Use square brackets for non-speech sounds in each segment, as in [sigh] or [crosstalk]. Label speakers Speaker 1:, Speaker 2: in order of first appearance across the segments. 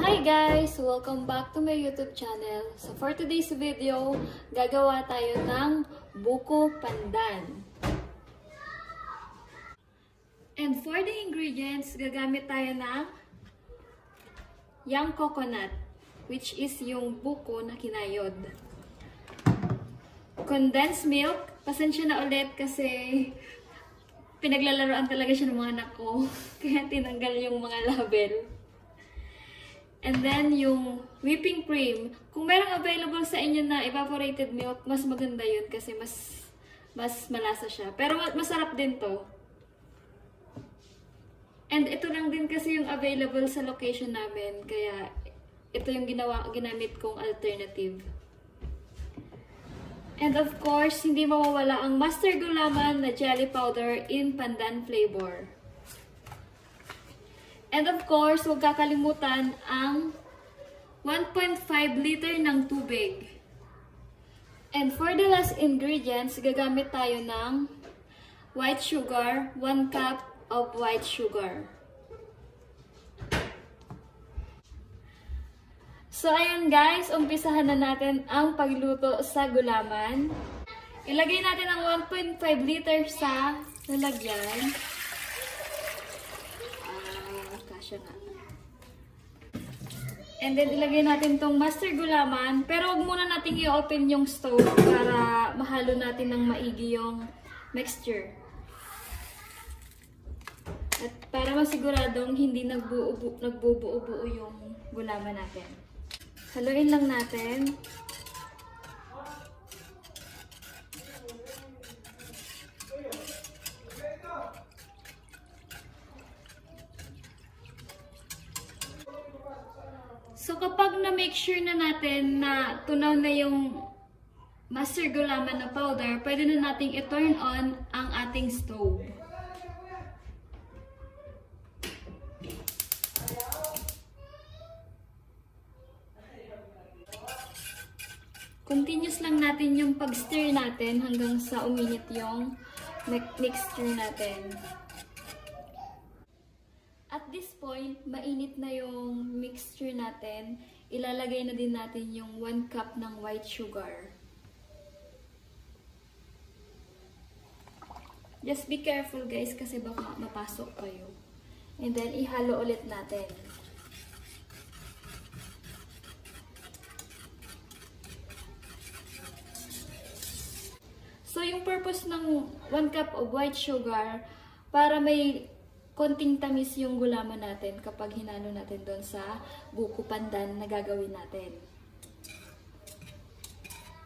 Speaker 1: Hi guys! Welcome back to my YouTube channel. So for today's video, gagawa tayo ng buko pandan. And for the ingredients, gagamit tayo ng young coconut, which is yung buko na kinayod. Condensed milk. Pasensya na ulit kasi pinaglalaroan talaga siya ng mga anak ko. [laughs] Kaya tinanggal yung mga label. And then, yung whipping cream. Kung merong available sa inyo na evaporated milk, mas maganda yun kasi mas mas malasa siya. Pero masarap din to. And ito lang din kasi yung available sa location namin. Kaya, ito yung ginawa, ginamit kong alternative. And of course, hindi mawawala ang Master Gulaman na jelly powder in pandan flavor. And of course, huwag kakalimutan ang 1.5 liter ng tubig. And for the last ingredients, gagamit tayo ng white sugar, 1 cup of white sugar. So, ayun guys, umpisahan na natin ang pagluto sa gulaman. Ilagay natin ang 1.5 liter sa lalagyan. Kasya nga. And then, ilagay natin tong master gulaman. Pero huwag muna natin i-open yung stove para mahalo natin ng maigi yung mixture. At para masiguradong hindi nagbubuo-buo yung gulaman natin. Haluin lang natin. Kapag na-make sure na natin na tunaw na yung master gulaman na powder, pwede na nating i-turn on ang ating stove. Continuous lang natin yung pag-stir natin hanggang sa uminit yung mixture natin. This point, mainit na yung mixture natin. Ilalagay na din natin yung 1 cup ng white sugar. Just be careful guys kasi baka mapasok kayo. And then, ihalo ulit natin. So, yung purpose ng 1 cup of white sugar, para may konting tamis yung gulaman natin kapag hinalo natin doon sa buko pandan na gagawin natin.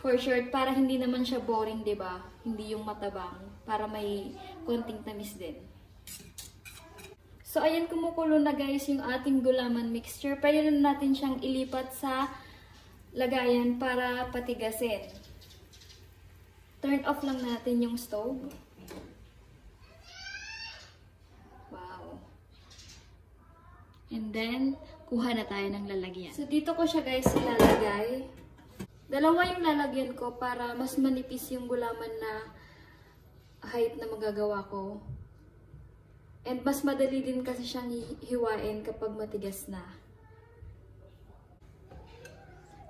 Speaker 1: For sure, para hindi naman siya boring, ba diba? Hindi yung matabang, para may konting tamis din. So, ayan, kumukulo na guys yung ating gulaman mixture. Pwede na natin siyang ilipat sa lagayan para patigasin. Turn off lang natin yung stove. And then, kuha na tayo ng lalagyan. So, dito ko siya guys ilalagay. Dalawa yung lalagyan ko para mas manipis yung gulaman na height na magagawa ko. And mas madali din kasi siyang hiwain kapag matigas na.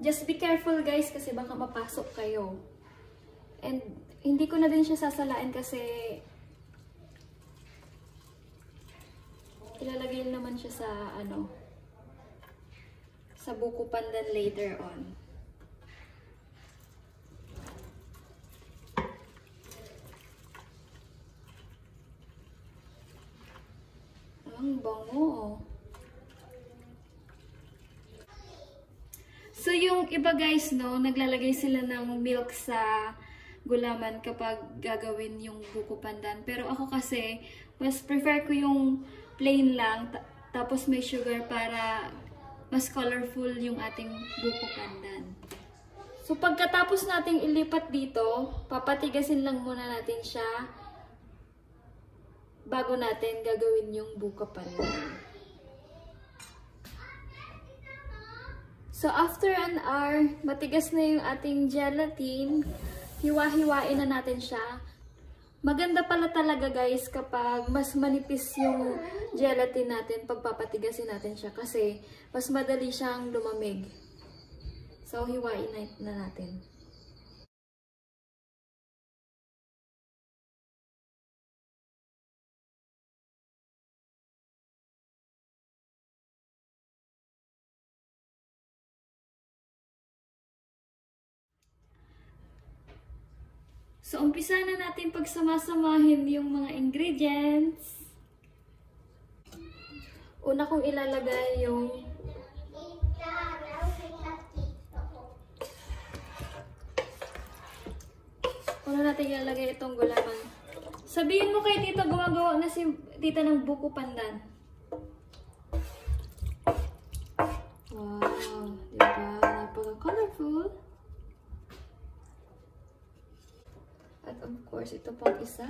Speaker 1: Just be careful guys kasi baka mapasok kayo. And hindi ko na din siya sasalain kasi ilalagay naman siya sa ano sa buko pandan later on. Ang bango. So, yung iba guys, no, naglalagay sila ng milk sa gulaman kapag gagawin yung buko pandan. Pero ako kasi, mas prefer ko yung plain lang, tapos may sugar para mas colorful yung ating buko pandan. So, pagkatapos nating ilipat dito, papatigasin lang muna natin siya bago natin gagawin yung buko pandan. So, after an hour, matigas na yung ating gelatin hiwa-hiwain na natin siya. Maganda pala talaga guys kapag mas manipis yung gelatin natin pagpapatigasin natin siya kasi mas madali siyang lumamig. So, hiwain na natin. So, umpisa na natin pagsamasamahin yung mga ingredients. Una kong ilalagay yung Una natin ilalagay itong gulaman. Sabihin mo kay tita, gumagawa na si tita ng buko pandan. Course, ito pang isa.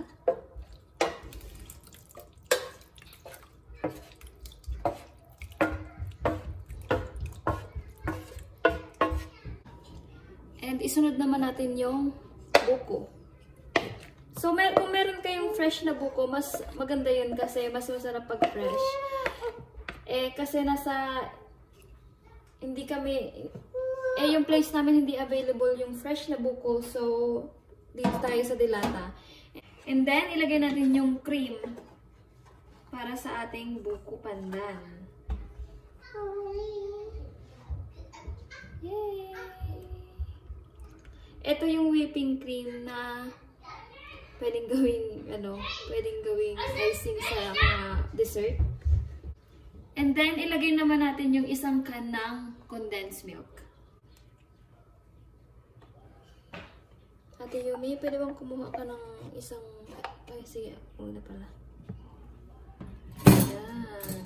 Speaker 1: And isunod naman natin yung buko. So, mer kung meron kayong fresh na buko, mas maganda yun kasi mas masarap pag fresh. Eh, kasi nasa, hindi kami, eh, yung place namin hindi available yung fresh na buko. So, dito tayo sa dilata. And then, ilagay natin yung cream para sa ating buko pandan. Yay! Ito yung whipping cream na pwedeng gawing, ano, pwedeng gawing icing sa mga dessert. And then, ilagay naman natin yung isang can ng condensed milk. Ate Yumi, pwede bang kumuha ka ng isang... Ay, sige. Una pala. Ayan.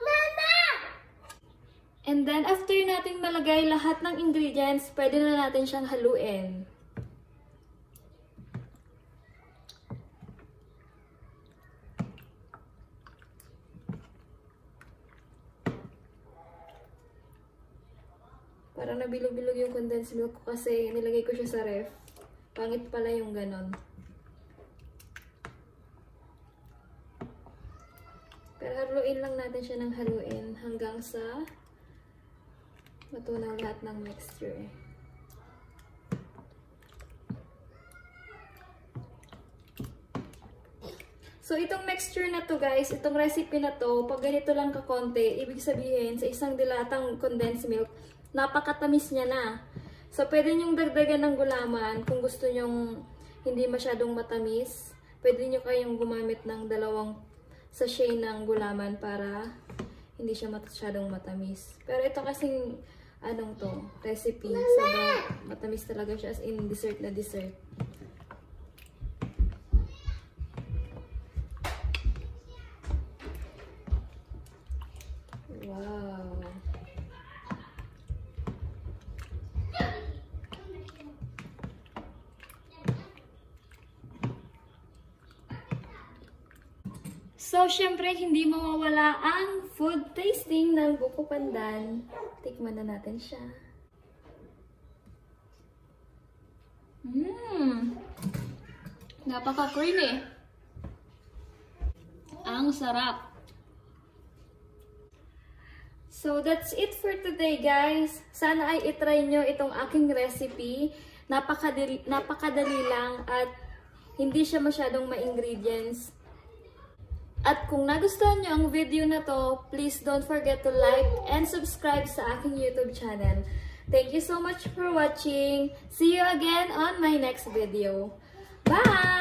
Speaker 1: Mama! And then, after natin malagay lahat ng ingredients, pwede na natin siyang haluin. Parang nabilog-bilog yung condensed milk ko kasi nilagay ko siya sa ref. Pangit pala yung ganon. Pero haluin lang natin siya ng haluin hanggang sa matunaw lahat ng mixture. Eh. So, itong mixture na to guys, itong recipe na to, pag ganito lang kakonti, ibig sabihin, sa isang dilatang condensed milk, napakatamis niya na. So, pwede nyong dagdagan ng gulaman kung gusto nyong hindi masyadong matamis. Pwede nyo kayong gumamit ng dalawang sachet ng gulaman para hindi siya masyadong matamis. Pero ito kasing, anong to, recipe. Sobrang matamis talaga siya as in dessert na dessert. So, syempre, hindi mawawala ang food tasting ng buko pandan. Tikman na natin siya. Mmm! Napaka-creamy. Ang sarap. So, that's it for today, guys. Sana ay itry nyo itong aking recipe. Napakadali, napakadali lang at hindi siya masyadong ma-ingredients. At kung nagustuhan nyo ang video na to, please don't forget to like and subscribe sa aking YouTube channel. Thank you so much for watching. See you again on my next video. Bye!